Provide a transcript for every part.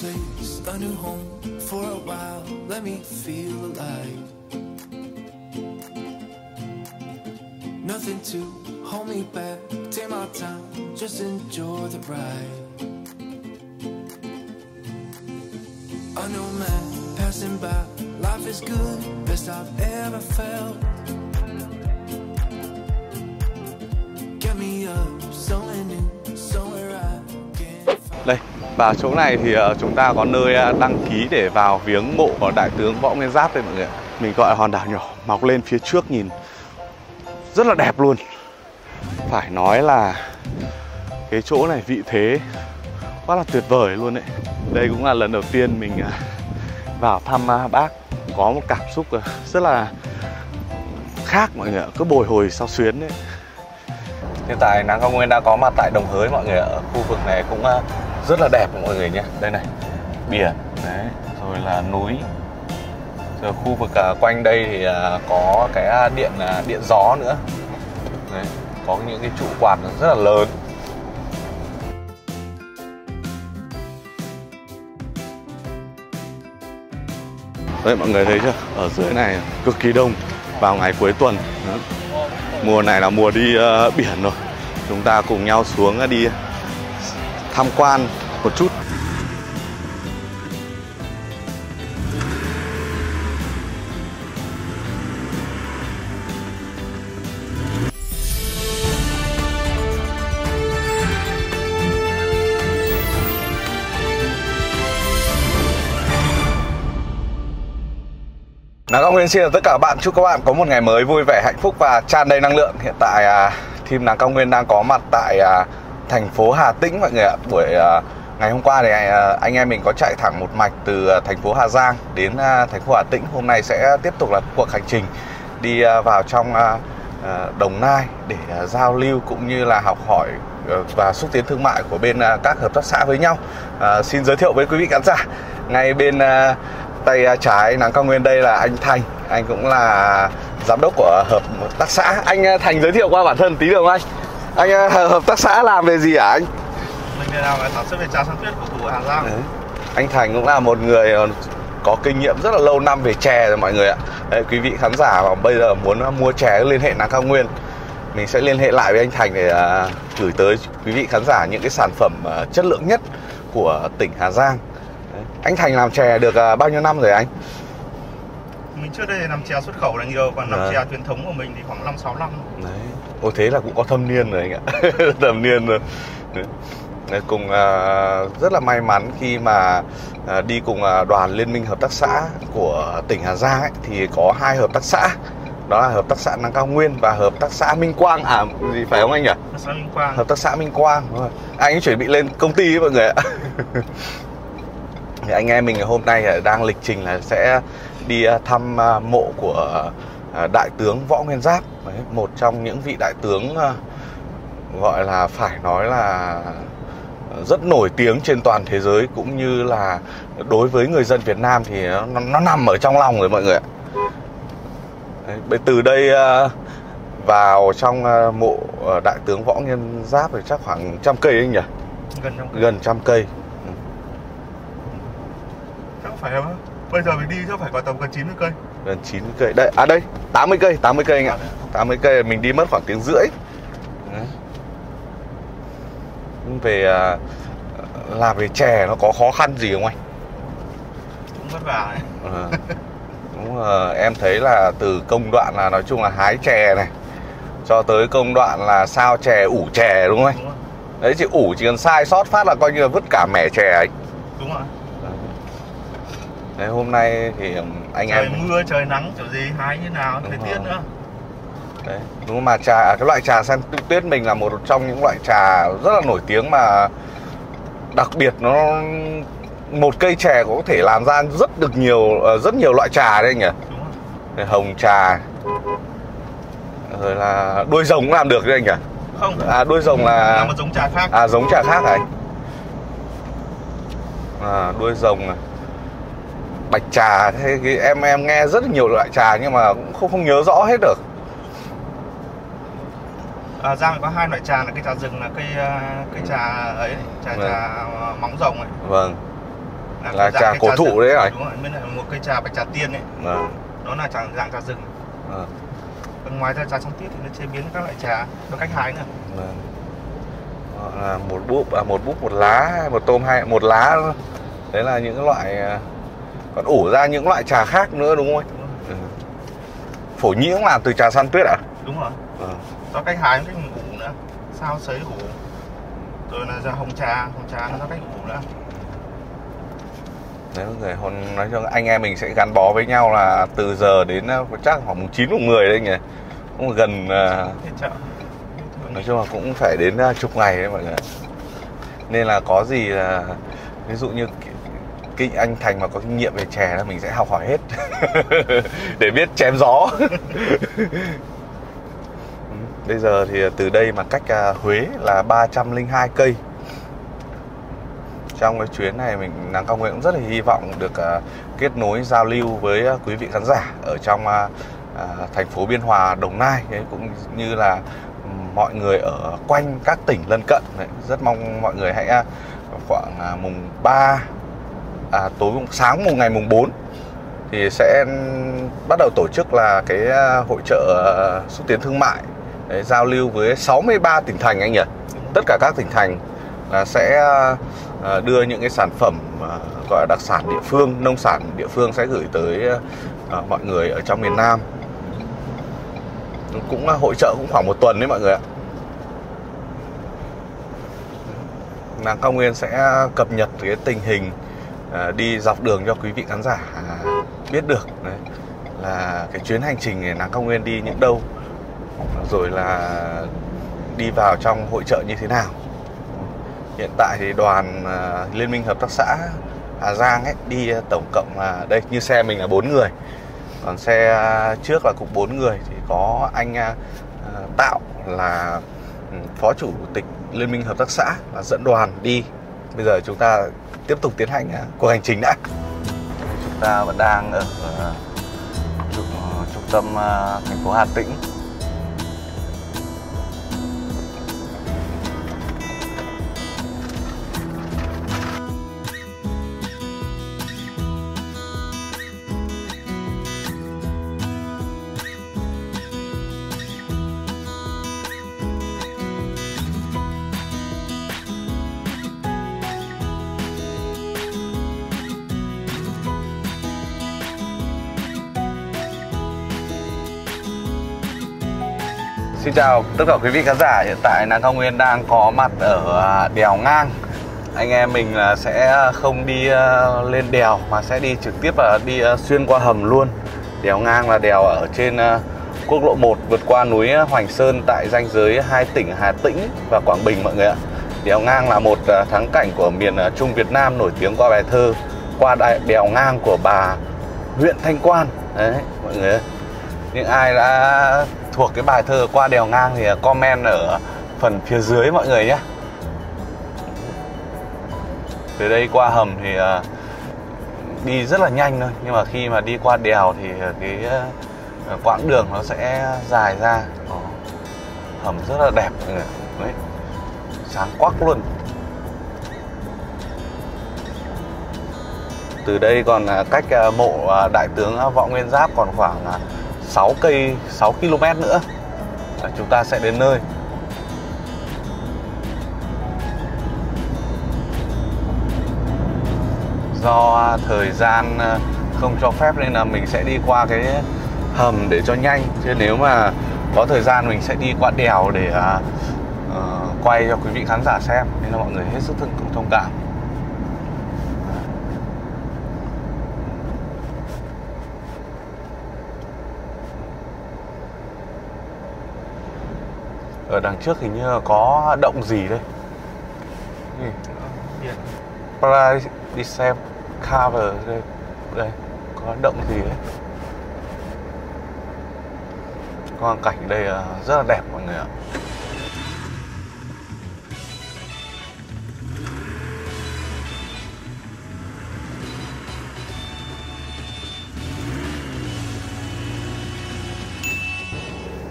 place, a new home for a while. Let me feel alive. Nothing to hold me back. Take my time, just enjoy the ride. I know man passing by. Life is good, best I've ever felt. Và chỗ này thì ờ, chúng ta có nơi ờ, đăng ký để vào viếng mộ của đại tướng Võ Nguyên Giáp đây mọi người. Mình gọi hòn đảo nhỏ mọc lên phía trước nhìn rất là đẹp luôn. Phải nói là cái chỗ này vị thế quá là tuyệt vời luôn đấy. Đây cũng là lần đầu tiên mình ờ, vào thăm bác có một cảm xúc rất là khác mọi người ạ, cứ bồi hồi sau xuyến đấy. Hiện tại Nắng Cao Nguyên đã có mặt tại Đồng Hới mọi người ở khu vực này cũng rất là đẹp mọi người nhé. Đây này, biển đấy, rồi là núi. Rồi khu vực à, quanh đây thì à, có cái à, điện à, điện gió nữa. Đấy, có những cái trụ quạt rất là lớn. Đấy mọi người thấy chưa? Ở dưới này cực kỳ đông vào ngày cuối tuần. Đó. Mùa này là mùa đi uh, biển rồi. Chúng ta cùng nhau xuống à, đi tham quan một chút. Nắng Cao Nguyên xin chào tất cả các bạn. Chúc các bạn có một ngày mới vui vẻ, hạnh phúc và tràn đầy năng lượng. Hiện tại à, team Nắng Cao Nguyên đang có mặt tại à, thành phố Hà Tĩnh mọi người ạ. Buổi à, ngày hôm qua thì à, anh em mình có chạy thẳng một mạch từ à, thành phố Hà Giang đến à, thành phố Hà Tĩnh. Hôm nay sẽ tiếp tục là cuộc hành trình đi vào trong Đồng Nai để giao lưu cũng như là học hỏi ờ, và xúc tiến thương mại của bên các hợp tác xã với nhau. À, xin giới thiệu với quý vị khán giả ngay bên tay trái nắng cao nguyên đây là anh Thành anh cũng là giám đốc của hợp tác xã anh Thành giới thiệu qua bản thân tí được không anh anh hợp tác xã làm về gì hả anh mình là sản xuất về trà san tuyết của thủ Hà Giang. Đấy. anh Thành cũng là một người ờ, có kinh nghiệm rất là lâu năm về chè rồi mọi người ạ Đấy, quý vị khán giả mà bây giờ muốn mua chè liên hệ nắng cao nguyên mình sẽ liên hệ lại với anh Thành để à, gửi tới quý vị khán giả những cái sản phẩm à, chất lượng nhất của tỉnh Hà Giang Đấy. anh Thành làm chè được à, bao nhiêu năm rồi anh Mình trước đây làm chè xuất khẩu là nhiều, còn làm Đấy. chè truyền thống của mình thì khoảng 5 6 năm. Đấy. Ồ thế là cũng có thâm niên rồi anh ạ Thâm niên rồi Đấy. Cùng à, rất là may mắn khi mà à, đi cùng à, đoàn Liên minh Hợp tác xã của tỉnh Hà Giang ấy, Thì có hai hợp tác xã Đó là Hợp tác xã Nắng Cao Nguyên và Hợp tác xã Minh Quang À gì phải không anh nhỉ? Nó sẽ liên quan. Hợp tác xã Minh Quang đúng rồi. Anh ấy chuẩn bị lên công ty ấy mọi người ạ thì anh em mình hôm nay đang lịch trình là sẽ đi thăm mộ của đại tướng Võ Nguyên Giáp một trong những vị đại tướng gọi là phải nói là rất nổi tiếng trên toàn thế giới cũng như là đối với người dân Việt Nam thì nó, nó nằm ở trong lòng rồi mọi người ạ. Đấy, từ đây à, vào trong à, mộ à, đại tướng Võ Nguyên Giáp thì chắc khoảng trăm cây anh nhỉ? Gần trong Gần trăm cây. chắc phải không? Bây giờ mình đi chắc phải có tầm gần 90 cây. gần 90 cây đây à đây 80 cây 80 cây anh ạ 80 cây mình đi mất khoảng tiếng rưỡi Đấy. Về à, làm về chè nó có khó khăn gì không anh Cũng vất vả đấy. Ờ. đúng rồi em thấy là từ công đoạn là nói chung là hái chè này cho tới công đoạn là sao chè ủ chè đúng không anh Đúng rồi. đấy chỉ ủ chỉ cần sai sót phát là coi như là vứt cả mẻ chè anh Đúng rồi. đấy hôm nay thì anh trời em mưa, trời nắng kiểu gì hái như nào, thời tiết nữa. Đấy, đúng mà trà cái loại trà san tuyết mình là một trong những loại trà rất là nổi tiếng mà đặc biệt nó một cây chè có thể làm ra rất được nhiều ờ, rất nhiều loại trà đấy anh nhỉ? Hồng trà. Rồi là đuôi rồng cũng làm được đấy anh nhỉ? Không, à đuôi rồng là là một giống trà khác. à giống trà khác anh? À đuôi rồng này bạch trà thế cái em em nghe rất nhiều loại trà nhưng mà cũng không không nhớ rõ hết được À, Giang có hai loại trà là cây trà rừng là cây à, cây trà ấy, trà Vâng. trà à, móng rồng ấy. vâng Là Là trà cổ thụ rừng. đấy à? Đúng rồi, mới là một cây trà bạch trà tiên ấy. Vâng, Nó là trà, dạng trà rừng. vâng, Còn ngoài ra trà trong tiết thì nó chế biến các loại trà có cách hái nữa. vâng. Là một búp à, một búp một lá một tôm hai một lá đấy là những loại à, còn ủ ra những loại trà khác nữa đúng không anh? Đúng rồi. Ừ. phổ nhĩ cũng làm từ trà san tuyết à Đúng rồi. Vâng. Có cách hái, cách ủ nữa. Sao sấy ủ. Rồi là ra hồng trà, hồng trà nó có cách ủ nữa. Đấy người, hôm nói chung anh em mình sẽ gắn bó với nhau là từ giờ đến à, chắc khoảng mùng 9 mùng 10 đấy nhỉ. Cũng gần chợ. nói chung là cũng phải đến à, chục ngày đấy mọi người. Nên là có gì là ví dụ như ki- kinh anh Thành mà có kinh nghiệm về chè là mình sẽ học hỏi hết để biết chém gió. Bây giờ thì từ đây mà cách à, Huế là 302 cây. Trong cái chuyến này mình Nắng Cao nguyện cũng rất là hy vọng được à, kết nối giao lưu với à, quý vị khán giả ở trong à, à, thành phố Biên Hòa, Đồng Nai ấy, cũng như là mọi người ở quanh các tỉnh lân cận ấy. Rất mong mọi người hãy à, khoảng à, mùng 3 à, tối sáng mùng ngày mùng 4 thì sẽ bắt đầu tổ chức là cái à, hội trợ à, xúc tiến thương mại đấy, giao lưu với 63 tỉnh thành anh nhỉ? Tất cả các tỉnh thành là sẽ ờ, đưa những cái sản phẩm ờ, gọi là đặc sản địa phương nông sản địa phương sẽ gửi tới ờ, mọi người ở trong miền Nam. Cũng hội trợ cũng khoảng một tuần đấy mọi người ạ. Nàng Cao Nguyên sẽ cập nhật cái tình hình đi dọc đường cho quý vị khán giả à, biết được. Đấy là cái chuyến hành trình Nàng Cao Nguyên đi những đâu rồi là đi vào trong hội trợ như thế nào? Hiện tại thì đoàn à, liên minh hợp tác xã Hà Giang ấy đi à, tổng cộng là đây như xe mình là bốn người. Còn xe à, trước là cũng bốn người. Thì có anh Tạo là ừ, phó chủ tịch liên minh hợp tác xã là dẫn đoàn đi. Bây giờ chúng ta tiếp tục tiến hành cuộc hành trình đã. Chúng ta vẫn đang ở trung, trung tâm thành phố Hà Tĩnh. Xin chào tất cả quý vị khán giả, Hiện tại Nàng Cao Nguyên đang có mặt ở à, đèo ngang. Anh em mình là sẽ không đi à, lên đèo Mà sẽ đi trực tiếp là đi à, xuyên qua hầm luôn. Đèo ngang là đèo ở trên quốc lộ 1 Vượt qua núi Hoành Sơn tại ranh giới hai tỉnh Hà Tĩnh và Quảng Bình mọi người ạ. Đèo ngang là một thắng cảnh của miền Trung Việt Nam nổi tiếng qua bài thơ Qua đại- đèo ngang của bà huyện Thanh Quan. Đấy, mọi người ơi. Những ai đã thuộc cái bài thơ qua đèo ngang thì comment ở phần phía dưới mọi người nhé. Từ đây qua hầm thì à, đi rất là nhanh thôi, nhưng mà khi mà đi qua đèo thì cái à, quãng đường nó sẽ dài ra. Hầm rất là đẹp Đấy. sáng quắc luôn. Từ đây còn à, cách mộ đại tướng võ nguyên giáp còn khoảng 6 cây 6 km nữa là chúng ta sẽ đến nơi. Do thời gian ờ, không cho phép nên là mình sẽ đi qua cái hầm để cho nhanh. Chứ nếu mà có thời gian mình sẽ đi qua đèo để uh, quay cho quý vị khán giả xem. Nên là mọi người hết sức thương thông cảm. Ở đằng trước hình như là có động gì đây? Gì? đi xem cover đây đây, có động gì đấy? Quang cảnh đây ờ, rất là đẹp mọi người ạ.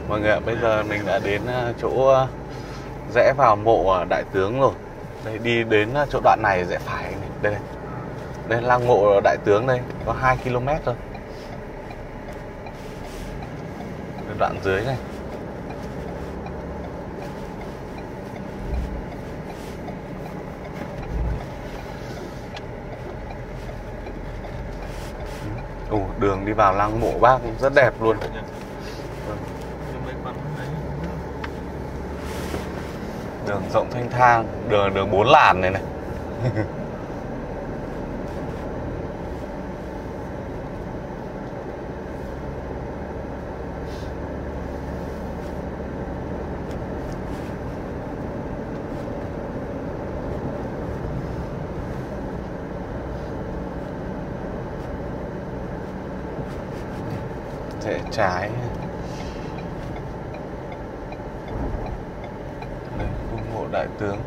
Mọi người ạ bây giờ mình đã đến ờ, chỗ ờ, rẽ vào mộ ờ, đại tướng rồi. Đây đi đến chỗ đoạn này rẽ phải này. Đây, đây. đây lăng mộ đại tướng đây có 2 km thôi. Đoạn dưới này. Ừ, ồ, đường đi vào lăng mộ bác rất đẹp luôn. Đường rộng thanh thang đường đường bốn làn này này rẽ trái đây khu mộ đại tướng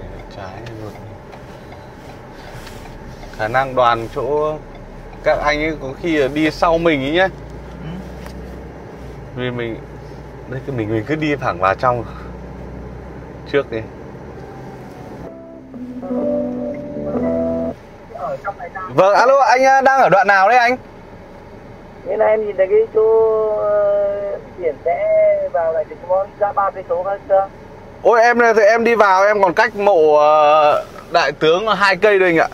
rẽ trái luôn khả năng đoàn chỗ các anh ấy có khi là đi sau mình ấy nhé vì mình đây cái mình mình cứ đi thẳng vào trong trước đi Vâng, alo, anh à, đang ở đoạn nào đấy anh? Thế này em nhìn thấy cái chỗ ờ, biển sẽ vào lại thì có ra ba cây số chưa? Ôi em này thì em đi vào em còn cách mộ ờ, đại tướng hai cây đây anh ạ.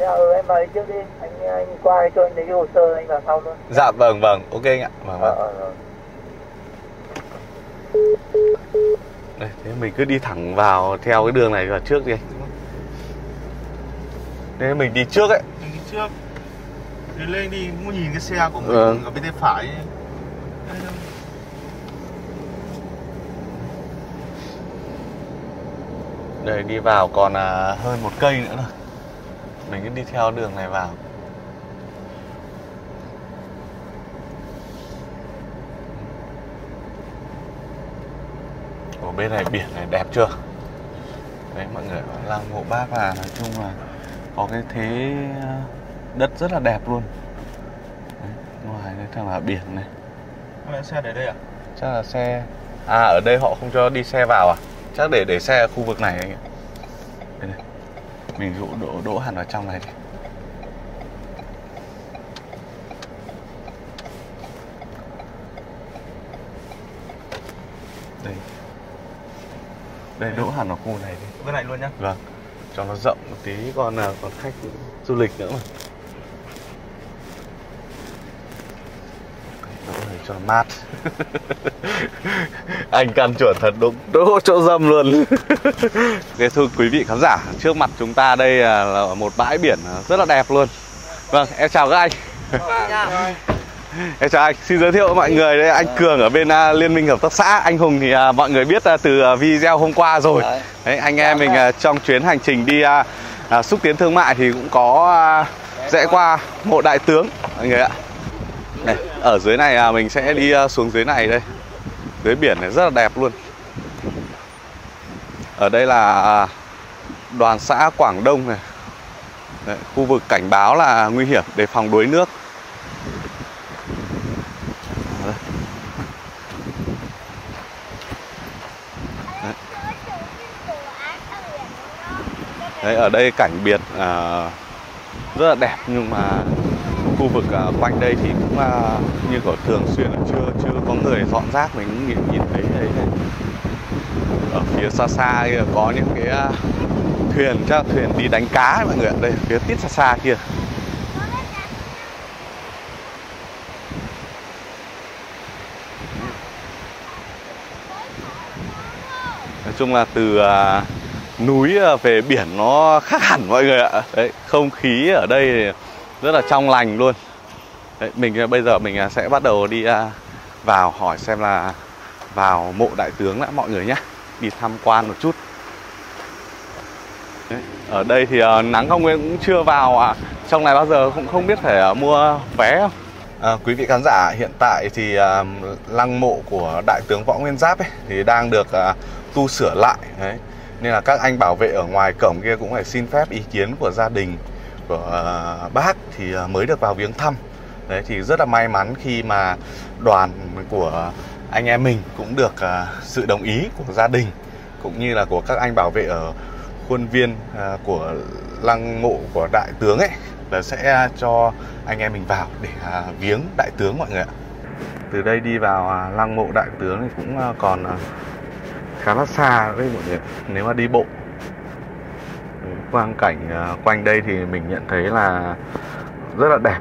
Thế là ừ, em vào đi trước đi, anh anh qua cho anh lấy cái hồ sơ anh vào sau thôi. Dạ vâng vâng, ok anh ạ. Vâng vâng. ờ, ờ. Đây, thế mình cứ đi thẳng vào theo cái đường này vào trước đi anh. Thế mình đi trước ấy. Mình đi trước Đi lên đi muốn nhìn cái xe của mình Vâng. ở bên tay phải. Đây đi vào còn à, hơn một cây nữa thôi. Mình cứ đi theo đường này vào. Ở bên này biển này đẹp chưa? Đấy mọi người lăng mộ bác là nói chung là có cái thế à, đất rất là đẹp luôn. Đấy, ngoài đây thằng là biển này. Có lẽ xe để đây à? chắc là xe à ở đây họ không cho đi xe vào à chắc để để xe ở khu vực này anh ạ mình đỗ đỗ đỗ hẳn vào trong này. Đi đây. Đây đỗ hẳn vào khu này đi. Bên này luôn nhá. Vâng. Cho nó rộng một tí còn là còn khách du lịch nữa mà đỗ này cho mát. Anh căn chuẩn thật đúng. Đỗ chỗ dâm luôn. Ok thưa quý vị khán giả trước mặt chúng ta đây là là một bãi biển rất là đẹp luôn. Vâng em chào các anh. Em chào anh, xin giới thiệu với mọi người đây. Anh Cường ở bên à, Liên minh Hợp tác xã. Anh Hùng thì à, mọi người biết à, từ à, video hôm qua rồi. Đấy. Anh em mình à, trong chuyến hành trình đi à, à, xúc tiến thương mại thì cũng có à, rẽ qua mộ đại tướng. Mọi người ạ đây, ở dưới này à, mình sẽ đi à, xuống dưới này đây dưới biển này rất là đẹp luôn ở đây là à, đoàn xã Quảng Đông này Đấy, khu vực cảnh báo là nguy hiểm để phòng đuối nước Đấy. Đấy. Đấy, ở đây cảnh biệt à, rất là đẹp nhưng mà khu vực à, quanh đây thì cũng à, như có thường xuyên là chưa chưa có người dọn rác mình cũng nhìn, nhìn thấy đấy. Ở phía xa xa kia có những cái à, thuyền chắc thuyền đi đánh cá ấy mọi người ạ. Đây phía tít xa xa kia. Nói chung là từ núi về biển nó khác hẳn mọi người ạ. Đấy không khí ở đây thì rất là trong lành luôn. Đấy, mình à, bây giờ mình à, sẽ bắt đầu đi à, vào hỏi xem là vào mộ đại tướng đã mọi người nhé đi tham quan một chút. Đấy, ở đây thì nắng không nguyên cũng chưa vào à, trong này bao giờ cũng không biết phải mua vé không? À, quý vị khán giả hiện tại thì à, lăng mộ của đại tướng võ nguyên giáp ấy thì đang được à, tu sửa lại. Đấy nên là các anh bảo vệ ở ngoài cổng kia cũng phải xin phép ý kiến của gia đình của à, bác thì à, mới được vào viếng thăm đấy, thì rất là may mắn khi mà đoàn của anh em mình cũng được à, sự đồng ý của gia đình cũng như là của các anh bảo vệ ở khuôn viên của lăng mộ của đại tướng ấy, là sẽ cho anh em mình vào để viếng đại tướng mọi người ạ. Từ đây đi vào lăng mộ đại tướng thì cũng còn khá là xa đấy mọi người. Nếu mà đi bộ quang cảnh à, quanh đây thì mình nhận thấy là rất là đẹp.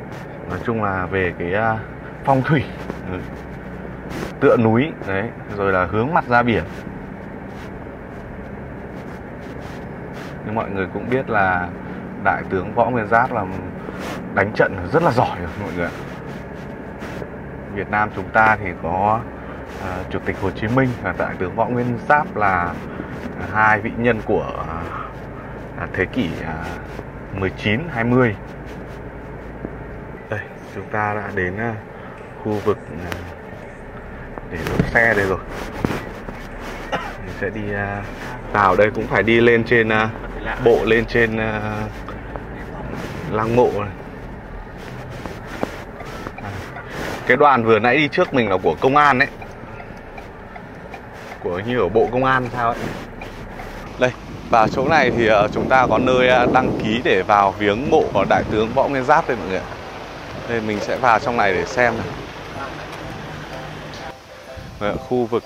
Nói chung là về cái à, phong thủy ừ, tựa núi đấy rồi là hướng mặt ra biển nhưng mọi người cũng biết là đại tướng võ nguyên giáp là đánh trận rất là giỏi rồi mọi người ạ Việt Nam chúng ta thì có uh, chủ tịch Hồ Chí Minh và đại tướng võ nguyên giáp là hai vị nhân của À, thế kỷ à, 19 20 đây, chúng ta đã đến à, khu vực để đỗ xe đây rồi. Mình sẽ đi vào đây, cũng phải đi lên trên bộ lên trên lăng mộ này. Cái đoàn vừa nãy đi trước mình là của công an đấy của như ở bộ công an sao ấy và chỗ này thì ờ, chúng ta có nơi ờ, đăng ký để vào viếng mộ của đại tướng võ nguyên giáp đây mọi người đây, mình sẽ vào trong này để xem này ờ, khu vực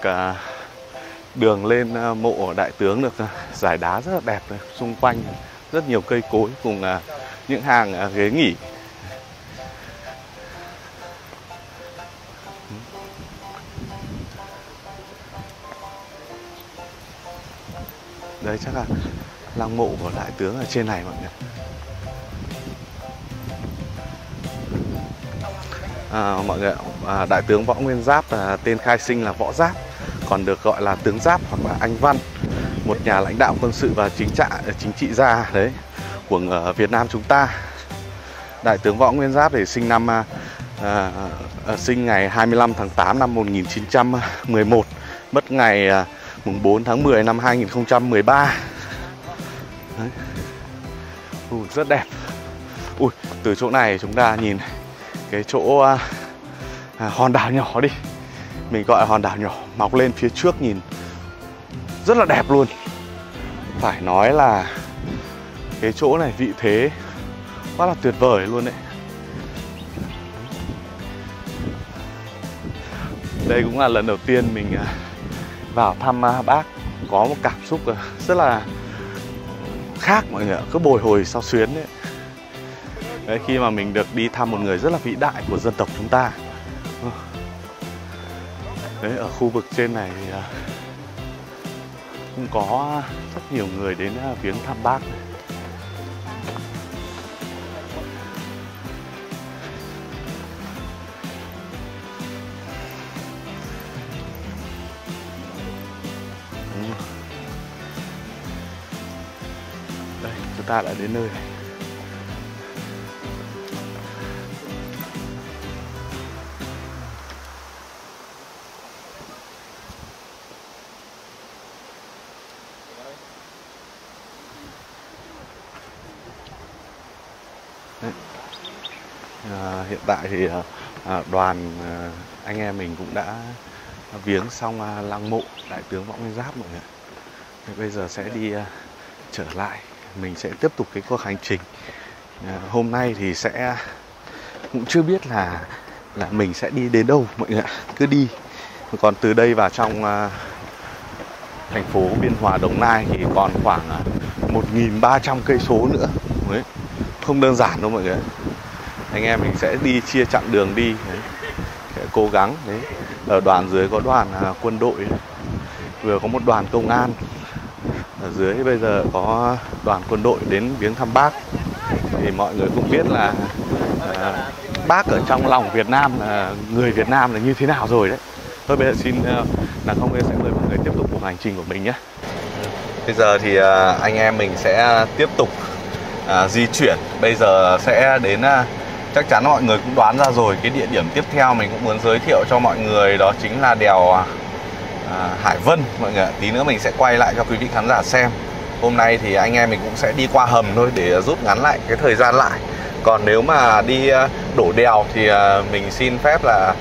đường lên mộ đại tướng được giải đá rất là đẹp xung quanh rất nhiều cây cối cùng những hàng ghế nghỉ. Đấy chắc là lăng mộ của đại tướng ở trên này mọi người. À, mọi người à, đại tướng võ nguyên giáp à, tên khai sinh là võ giáp còn được gọi là tướng giáp hoặc là anh văn một nhà lãnh đạo quân sự và chính trị à, chính trị gia đấy của ở Việt Nam chúng ta. Đại tướng võ nguyên giáp thì sinh năm à, à, à sinh ngày 25 tháng 8 năm 1911 mất ngày à, mùng 4 tháng 10 năm 2013 Đấy. Ui, rất đẹp. Ui, từ chỗ này chúng ta nhìn cái chỗ à, à, hòn đảo nhỏ đi. Mình gọi là hòn đảo nhỏ mọc lên phía trước nhìn rất là đẹp luôn. Phải nói là cái chỗ này vị thế quá là tuyệt vời luôn đấy. Đây cũng là lần đầu tiên mình à, vào thăm bác có một cảm xúc ờ, rất là khác mọi người ạ, cứ bồi hồi sao xuyến đấy. đấy, khi mà mình được đi thăm một người rất là vĩ đại của dân tộc chúng ta đấy, ở khu vực trên này à, cũng có rất nhiều người đến viếng thăm bác chúng ta đã đến nơi này. Đấy. À, hiện tại thì à, à, đoàn à, anh em mình cũng đã viếng xong à, lăng mộ đại tướng võ nguyên giáp mọi người bây giờ sẽ đi à, trở lại mình sẽ tiếp tục cái cuộc hành trình. À, hôm nay thì sẽ cũng chưa biết là là mình sẽ đi đến đâu mọi người ạ. Cứ đi. Còn từ đây vào trong à, thành phố biên hòa đồng nai thì còn khoảng à, 1.300 cây số nữa. Đấy. không đơn giản đâu mọi người anh em mình sẽ đi chia chặng đường đi. Đấy. Sẽ cố gắng. Đấy. Ở đoàn dưới có đoàn à, quân đội. Vừa có một đoàn công an dưới. Bây giờ có đoàn quân đội đến viếng thăm bác. Thì mọi người cũng biết là à, bác ở trong lòng Việt Nam là người Việt Nam là như thế nào rồi đấy. Thôi bây giờ xin uh, là không sẽ mời mọi người tiếp tục cuộc hành trình của mình nhé. Bây giờ thì uh, anh em mình sẽ tiếp tục uh, di chuyển. Bây giờ sẽ đến uh, chắc chắn mọi người cũng đoán ra rồi. Cái địa điểm tiếp theo mình cũng muốn giới thiệu cho mọi người đó chính là đèo à, Hải Vân mọi người tí nữa mình sẽ quay lại cho quý vị khán giả xem. Hôm nay thì anh em mình cũng sẽ đi qua hầm thôi để rút ngắn lại cái thời gian lại. Còn nếu mà đi ờ, đổ đèo thì ờ, mình xin phép là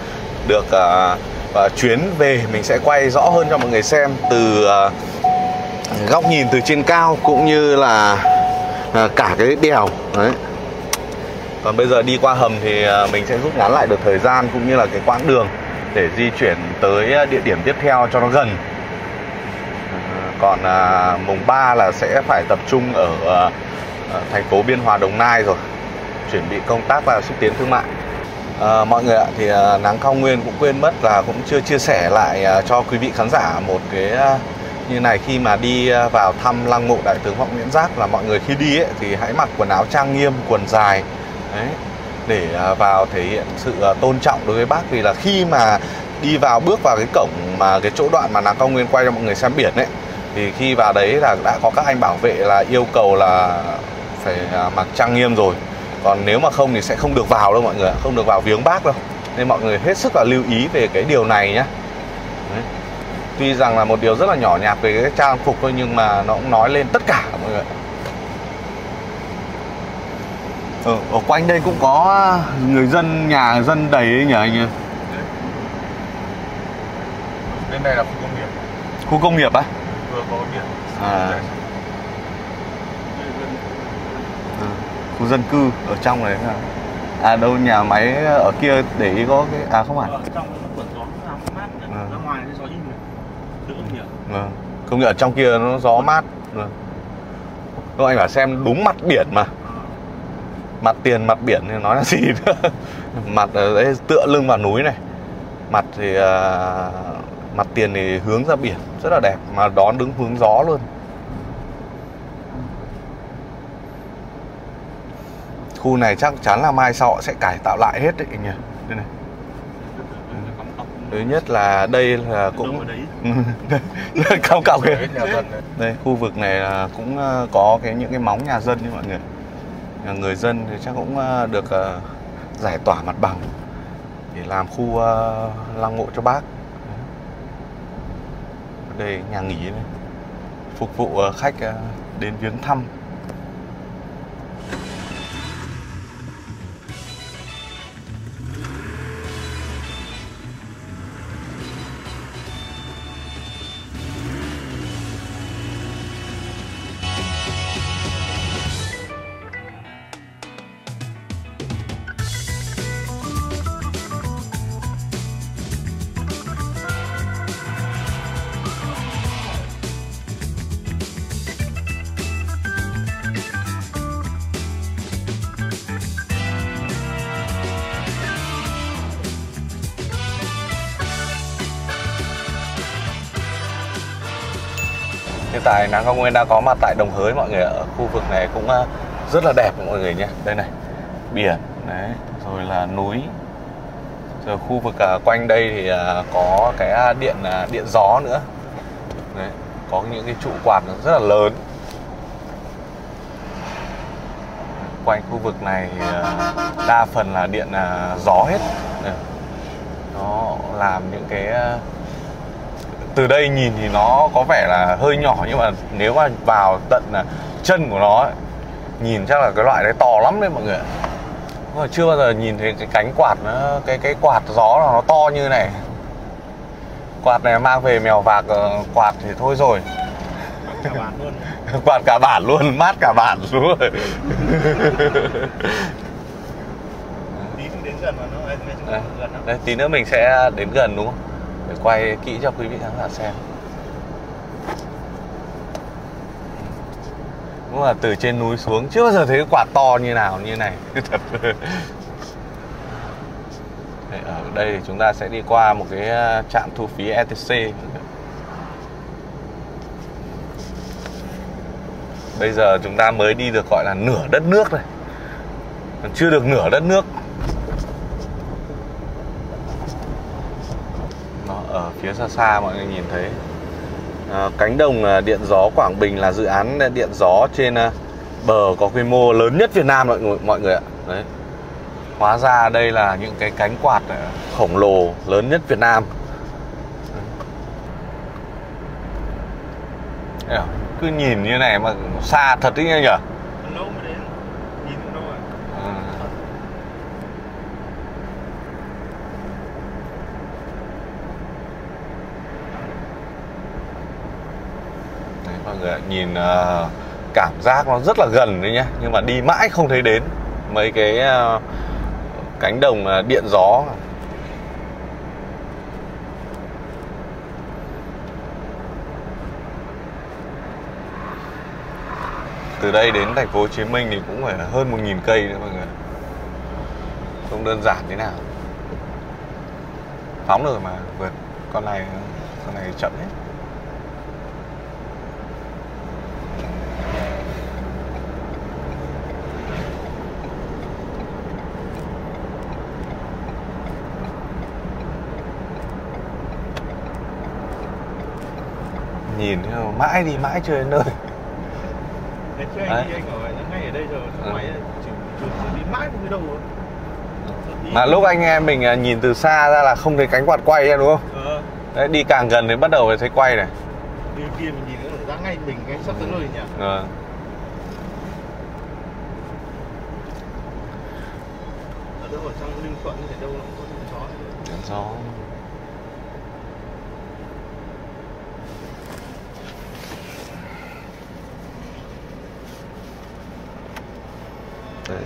được uh, chuyến về. Mình sẽ quay rõ hơn cho mọi người xem từ uh, góc nhìn từ trên cao cũng như là cả cái đèo. Đấy. Còn bây giờ đi qua hầm thì mình sẽ rút ngắn lại được thời gian cũng như là cái quãng đường để di chuyển tới à, địa điểm tiếp theo cho nó gần. Còn à, mùng 3 là sẽ phải tập trung ở à, à, thành phố Biên Hòa Đồng Nai rồi chuẩn bị công tác và xúc tiến thương mại. À, mọi người ạ thì à, nắng cao nguyên cũng quên mất là cũng chưa chia sẻ lại à, cho quý vị khán giả một cái à, như này khi mà đi à, vào thăm lăng mộ đại tướng võ Nguyễn Giáp là mọi người khi đi ấy, thì hãy mặc quần áo trang nghiêm quần dài. Đấy để à, vào thể hiện sự à, tôn trọng đối với bác. Vì là khi mà đi vào, bước vào cái cổng mà cái chỗ đoạn mà nàng cao nguyên quay cho mọi người xem biển ấy, thì khi vào đấy là đã có các anh bảo vệ là yêu cầu là phải à, mặc trang nghiêm rồi. Còn nếu mà không thì sẽ không được vào đâu mọi người không được vào viếng bác đâu. Nên mọi người hết sức là lưu ý về cái điều này nhé Đấy. tuy rằng là một điều rất là nhỏ nhặt về cái trang phục thôi, nhưng mà nó cũng nói lên tất cả mọi người ạ. ừ, ở quanh đây cũng có người dân nhà dân đầy ấy nhỉ anh ơi bên này là khu công nghiệp khu công nghiệp á vừa có biển À. Ừ, khu dân cư ở trong đấy à, à đâu nhà máy ở kia để ý có cái à không phải ở trong nó quẩn gió mát Ừ. ra ngoài gió này đỡ nhiều Vâng. Công nhận ở trong kia nó gió mát. Vâng. Các anh bảo xem đúng mặt biển mà. Mặt tiền mặt biển thì nói là gì nữa. Mặt ở đấy tựa lưng vào núi này. Mặt thì à, mặt tiền thì hướng ra biển rất là đẹp mà đón đứng hướng gió luôn. Khu này chắc chắn là mai sau sẽ cải tạo lại hết đấy nhỉ. Đây này. Thứ nhất là đây là cũng cao cao kìa. Đây khu vực này là cũng ờ, có cái những cái móng nhà dân như mọi người người dân thì chắc cũng ờ, được ờ, giải tỏa mặt bằng để làm khu ờ, lăng mộ cho bác. Đây, nhà nghỉ này. Phục vụ khách đến viếng thăm. Tại Nắng Cao Nguyên đã có mặt tại Đồng Hới mọi người ở khu vực này cũng ờ, rất là đẹp mọi người nhé. Đây này, biển đấy, rồi là núi. Rồi khu vực ờ, quanh đây thì ờ, có cái điện điện gió nữa. Đấy, có những cái trụ quạt rất là lớn. Quanh khu vực này đa phần là điện gió hết. Nó làm những cái từ đây nhìn thì nó có vẻ là hơi nhỏ nhưng mà nếu mà vào tận là chân của nó ấy, nhìn chắc là cái loại đấy to lắm đấy mọi người mà chưa bao giờ nhìn thấy cái cánh quạt nó cái cái quạt gió là nó to như này. Quạt này mang về mèo vạc ờ, quạt thì thôi rồi. Cả bản luôn. Quạt cả bản luôn mát cả bản luôn. Rồi tí đến gần mà nó gần đây tí nữa mình sẽ đến gần đúng không để quay kỹ cho quý vị khán giả xem. Đúng là từ trên núi xuống, chưa bao giờ thấy quả quạt to như nào như này. Thật ở đây thì chúng ta sẽ đi qua một cái ờ, trạm thu phí ETC bây giờ chúng ta mới đi được gọi là nửa đất nước này. Còn chưa được nửa đất nước nó ở phía xa xa mọi người nhìn thấy. À, cánh đồng ờ, điện gió Quảng Bình là dự án điện gió trên ờ, bờ có quy mô lớn nhất Việt Nam mọi người mọi người ạ. Đấy. Hóa ra đây là những cái cánh quạt khổng lồ lớn nhất Việt Nam. Cứ nhìn như này mà xa thật đấy nhỉ lâu mới đến nhìn cũng đâu rồi Ừ. Đấy, mọi người ạ. Ờ, nhìn ờ, cảm giác nó rất là gần đấy nhá, nhưng mà đi mãi không thấy đến. Mấy cái ờ, cánh đồng điện gió. Từ đây đến thành phố Hồ Chí Minh thì cũng phải là hơn 1.000 cây nữa mọi người. Không đơn giản thế nào. Phóng được mà, vượt. Con này con này chậm hết. Nhìn mãi đi mãi chơi đến nơi. Thế chứ anh đi anh ở ngay ở đây rồi Ừ. Thang máy đi mãi không thấy đâu rồi mà lúc anh em mình à, nhìn từ xa ra là không thấy cánh quạt quay ra đúng không? Ờ, đấy đi càng gần thì bắt đầu mới thấy quay này. Đi kia mình nhìn nó ra ngay mình ngay sắp tới nơi nhỉ? Ờ. ở đâu ở trong Ninh Thuận thì đâu nó cũng có điện gió. Điện gió Đấy.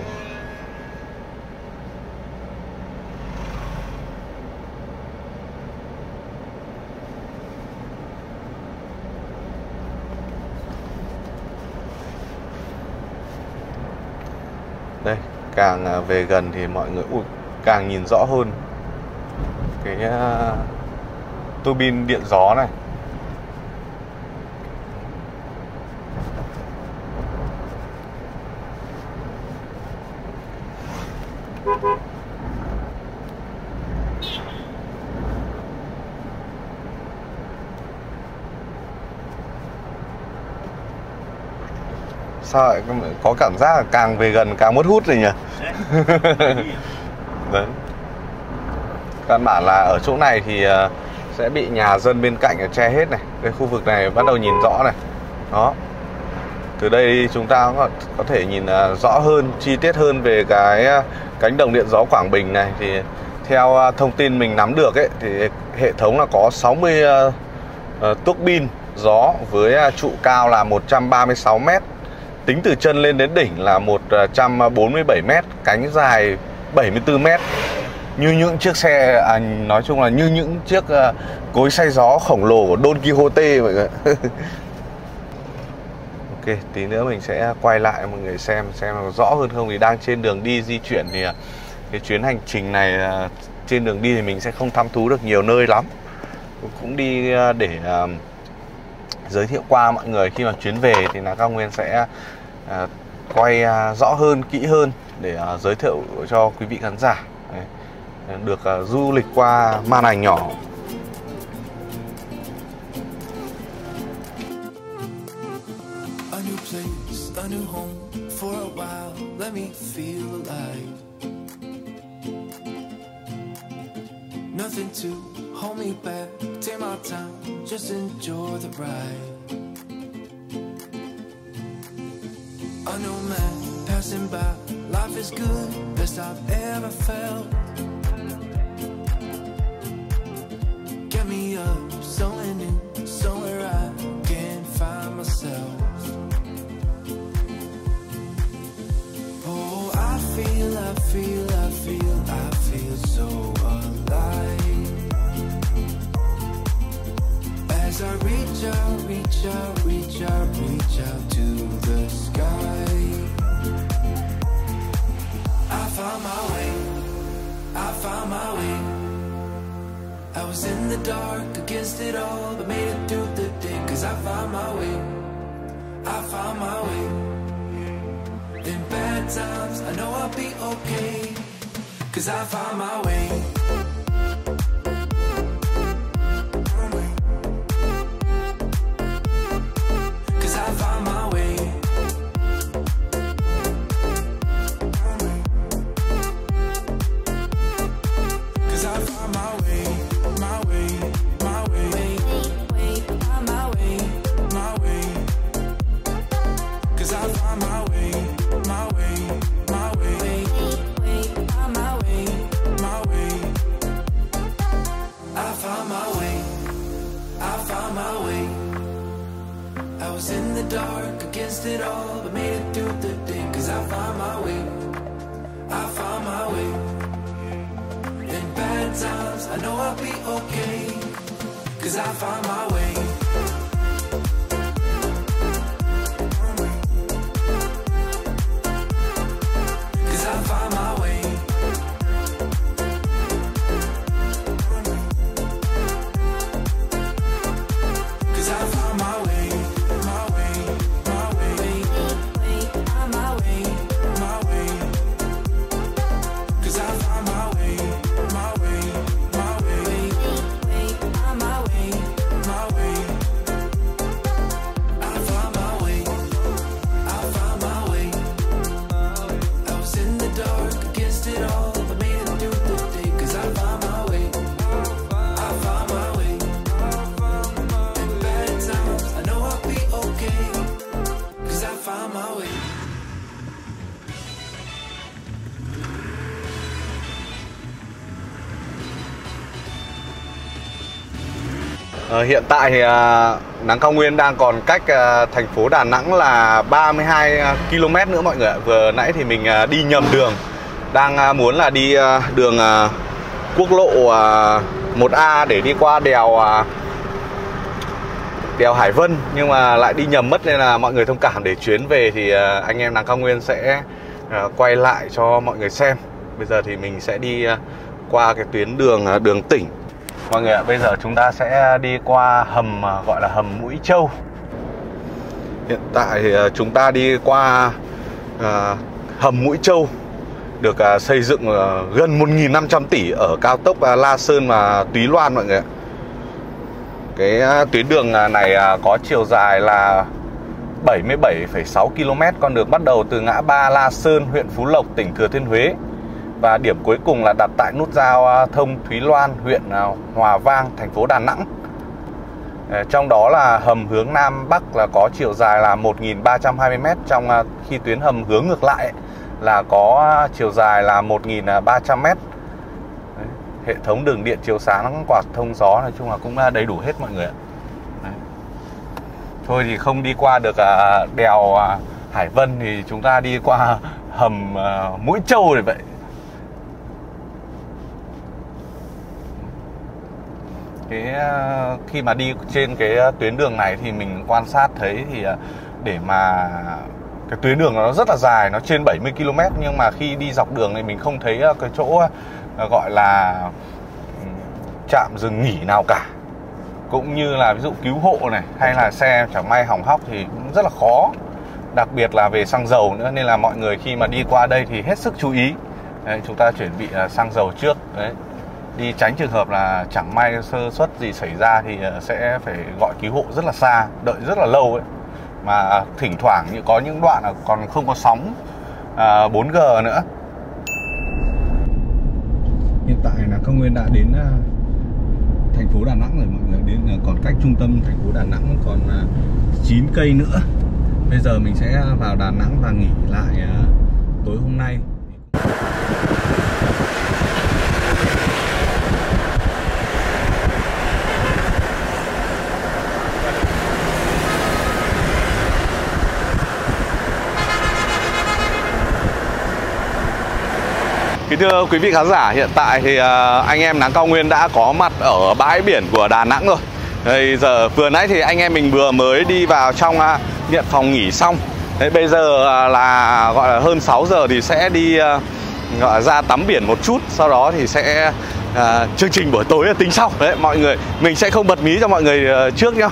đây càng à, về gần thì mọi người ui, càng nhìn rõ hơn. Cái à, tua bin điện gió này. Sao lại có cảm giác là càng về gần càng mất hút rồi nhỉ Đấy. Căn bản là ở chỗ này thì ờ, sẽ bị nhà dân bên cạnh che hết này. Cái khu vực này bắt đầu nhìn rõ này. Đó. Từ đây chúng ta có, có thể nhìn ờ, rõ hơn, chi tiết hơn về cái ờ, cánh đồng điện gió Quảng Bình này thì theo thông tin mình nắm được ấy thì hệ thống là có 60 ờ, ờ, tuốc bin gió với trụ cao là 136 m. Tính từ chân lên đến đỉnh là 147 à, m, cánh dài 74 m như những chiếc xe à, nói chung là như những chiếc à, cối xay gió khổng lồ của Don Quixote vậy người. ok tí nữa mình sẽ quay lại mọi người xem xem nó rõ hơn không. Thì đang trên đường đi di chuyển thì à, cái chuyến hành trình này à, trên đường đi thì mình sẽ không thăm thú được nhiều nơi lắm. Cũng đi à, để à, giới thiệu qua mọi người. Khi mà chuyến về thì là cao nguyên sẽ à, quay à, rõ hơn kỹ hơn để à, giới thiệu cho quý vị khán giả Đấy. được à, du lịch qua màn ảnh nhỏ Nothing to hold me back. Take my time, just enjoy the ride. I know man passing by. Life is good, best I've ever felt. Get me up, somewhere new, somewhere I can find myself. Oh, I feel, I feel, I feel, I feel so alive. As I reach out, reach out, reach out, reach out the dark against it all, but made it through the day. Cause I found my way, I found my way. In bad times, I know I'll be okay. Cause I found my way. It all, but made it through the day. Cause I found my way. I found my way. In bad times, I know I'll be okay. Cause I found my way. Ờ, hiện tại thì nắng cao nguyên đang còn cách à, thành phố Đà Nẵng là 32 à, km nữa mọi người ạ. Vừa nãy thì mình đi nhầm đường. Đang muốn là đi đường quốc lộ 1A để đi qua đèo đèo Hải Vân nhưng mà lại đi nhầm mất nên là mọi người thông cảm để chuyến về thì anh em nắng cao nguyên sẽ quay lại cho mọi người xem. Bây giờ thì mình sẽ đi qua cái tuyến đường đường tỉnh Mọi người ạ, bây giờ chúng ta sẽ đi qua hầm à, gọi là hầm Mũi Châu. Hiện tại thì à, chúng ta đi qua à, hầm Mũi Châu được à, xây dựng à, gần 1.500 tỷ ở cao tốc à, La Sơn và Túy Loan mọi người ạ. Cái à, tuyến đường à, này à, có chiều dài là 77,6 km con đường bắt đầu từ ngã ba La Sơn, huyện Phú Lộc, tỉnh Thừa Thiên Huế và điểm cuối cùng là đặt tại nút giao à, thông Thúy Loan, huyện à, Hòa Vang, thành phố Đà Nẵng. Ờ, trong đó là hầm hướng Nam Bắc là có chiều dài là 1.320m Trong à, khi tuyến hầm hướng ngược lại là có chiều dài là 1.300m Hệ thống đường điện chiếu sáng quạt thông gió nói chung là cũng đầy đủ hết mọi người ạ. Thôi thì không đi qua được đèo Hải Vân thì chúng ta đi qua hầm Mũi Châu rồi vậy. Cái ờ, khi mà đi trên cái ờ, tuyến đường này thì mình quan sát thấy thì ờ, để mà cái tuyến đường nó rất là dài nó trên 70 km nhưng mà khi đi dọc đường thì mình không thấy cái chỗ gọi là ừ, trạm dừng nghỉ nào cả. Cũng như là ví dụ cứu hộ này hay là xe chẳng may hỏng hóc thì cũng rất là khó. Đặc biệt là về xăng dầu nữa nên là mọi người khi mà đi qua đây thì hết sức chú ý. Đấy, chúng ta chuẩn bị xăng dầu trước. Đấy đi tránh trường hợp là chẳng may sơ suất gì xảy ra thì ờ, sẽ phải gọi cứu hộ rất là xa đợi rất là lâu ấy. Mà à, thỉnh thoảng như có những đoạn là còn không có sóng à, 4G nữa. Hiện tại là công nguyên đã đến à, thành phố Đà Nẵng rồi mọi người đến à, còn cách trung tâm thành phố Đà Nẵng còn à, 9 cây nữa. Bây giờ mình sẽ vào Đà Nẵng và nghỉ lại tối hôm nay. Kính thưa quý vị khán giả, hiện tại thì à, anh em Nắng Cao Nguyên đã có mặt ở bãi biển của Đà Nẵng rồi. Bây giờ vừa nãy thì anh em mình vừa mới đi vào trong à, nhận phòng nghỉ xong. Đấy, bây giờ à, là gọi là hơn 6 giờ thì sẽ đi gọi là ra tắm biển một chút, sau đó thì sẽ à, chương trình buổi tối là tính sau. Đấy mọi người, mình sẽ không bật mí cho mọi người trước nhá.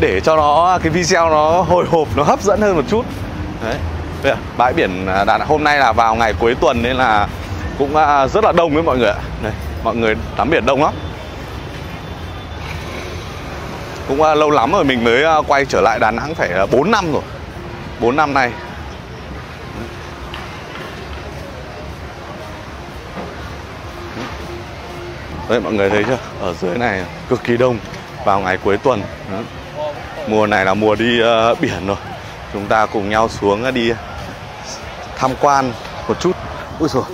Để cho nó cái video nó hồi hộp, nó hấp dẫn hơn một chút. Đấy. Bây giờ, bãi biển Đà Nẵng hôm nay là vào ngày cuối tuần nên là cũng à, rất là đông với mọi người ạ. Đây, mọi người tắm biển đông lắm. Cũng à, lâu lắm rồi mình mới à, quay trở lại Đà Nẵng phải 4 năm rồi. 4 năm nay. Đây mọi người thấy chưa? Ở dưới này cực kỳ đông. Vào ngày cuối tuần. Mùa này là mùa đi biển rồi. Chúng ta cùng nhau xuống đi tham quan một chút. Ui rồi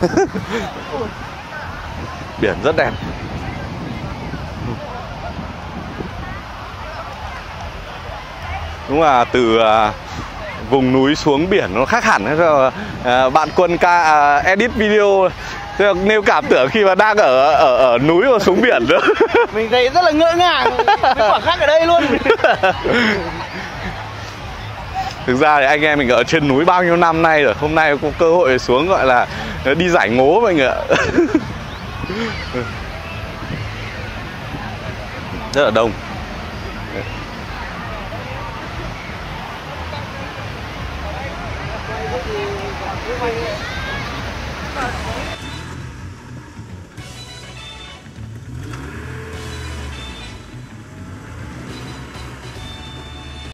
biển rất đẹp. Đúng là từ à, vùng núi xuống biển nó khác hẳn. Rồi, à, bạn quân ca à, edit video. Nêu cảm tưởng khi mà đang ở ở ở núi và xuống biển nữa. Mình thấy rất là ngỡ ngàng. Cái khoảng khắc ở đây luôn thực ra thì anh em mình ở trên núi bao nhiêu năm nay rồi, hôm nay có cơ hội xuống gọi là đi giải ngố mọi người ạ. Rất là đông.